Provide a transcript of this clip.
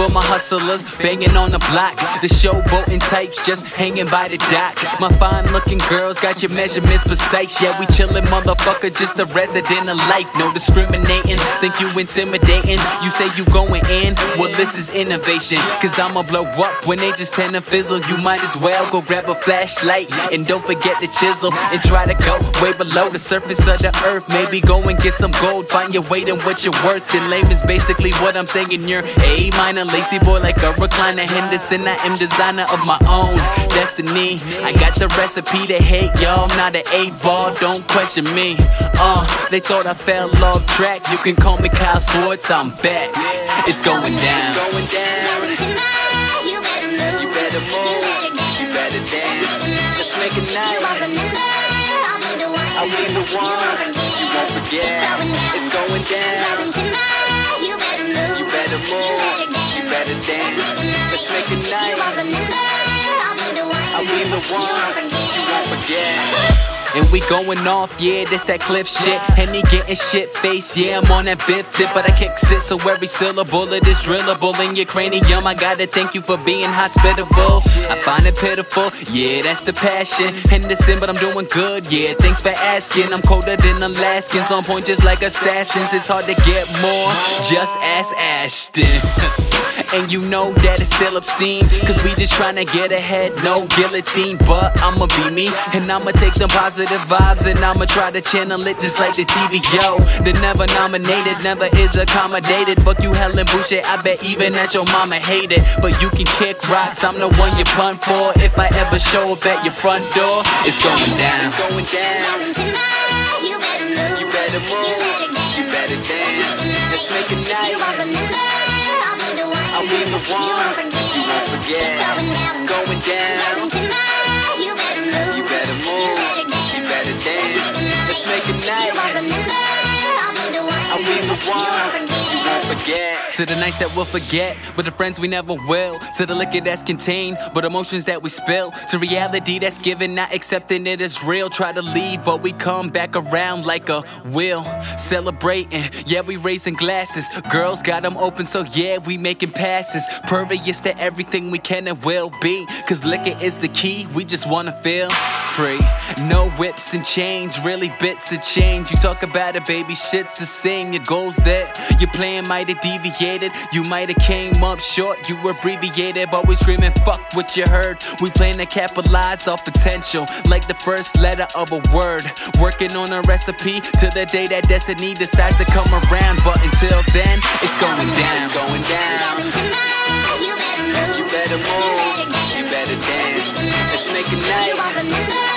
for my hustlers, banging on the block. The showboating types just hanging by the dock. My fine looking girls got your measurements precise. Yeah, we chillin', motherfucker, just a resident of life. No discriminating, think you intimidating. You say you going in, well, this is innovation. Cause I'ma blow up when they just tend to fizzle. You might as well go grab a flashlight and don't forget the chisel. And try to go way below the surface of the earth. Maybe go and get some gold, find your weight and what you're worth. Lame is basically what I'm saying. You're A minor, lazy boy like a recliner. Hendersin, I am designer of my own destiny. I got the recipe to hate y'all. I'm not an A ball, don't question me. Uh, they thought I fell off track. You can call me Kyle Swartz, I'm back. It's going down. It's Going down. You better move. You better move. You better dance. Let's make a night. I'll be the one. I'll be the one. You won't forget. It's going down. You better move. You better move. You better dance. Let's make a night. I'll be the one. I'll be the one. You won't forget. And we going off, yeah, this that cliff shit. Henny getting shit face, yeah, I'm on that biff tip, but I kick it, so every syllable of this drillable in your cranium. I gotta thank you for being hospitable. I find it pitiful, yeah, that's the passion. Hendersin, but I'm doing good, yeah, thanks for asking. I'm colder than Alaskans, on point just like assassins. It's hard to get more, just ask Ashton. And you know that it's still obscene. Cause we just tryna get ahead, no guillotine. But I'ma be me, and I'ma take some positive vibes And I'ma try to channel it just like the TV Yo, the never nominated, never is accommodated. Fuck you hell and bullshit, I bet even that your mama hate it. But you can kick rocks, I'm the one you punt for. If I ever show up at your front door It's going down. It's going down. You better move. You better move, you better dance. Let's make a night. I'll be the one. I'll be the one. You won't forget. It's going down. You better move. You better move. You better dance. Let's make a night. I'll be the one. I'll be the one. You won't forget. To the nights that we'll forget, but the friends we never will. To the liquor that's contained, but emotions that we spill. To reality that's given, not accepting it as real. Try to leave, but we come back around like a wheel. Celebrating, yeah, we raising glasses. Girls got them open, so yeah, we making passes. Pervious to everything we can and will be. Cause liquor is the key, we just wanna feel free. No whips and chains, really bits of change. You talk about it, baby, shit's the same. Your goals there, your plan might deviated. You might have came up short, you abbreviated. But we screaming, fuck what you heard. We plan to capitalize off potential, like the first letter of a word. Working on a recipe till the day that destiny decides to come around. But until then, it's going down. It's going down. You better move. You better, you better dance. Let's make a night.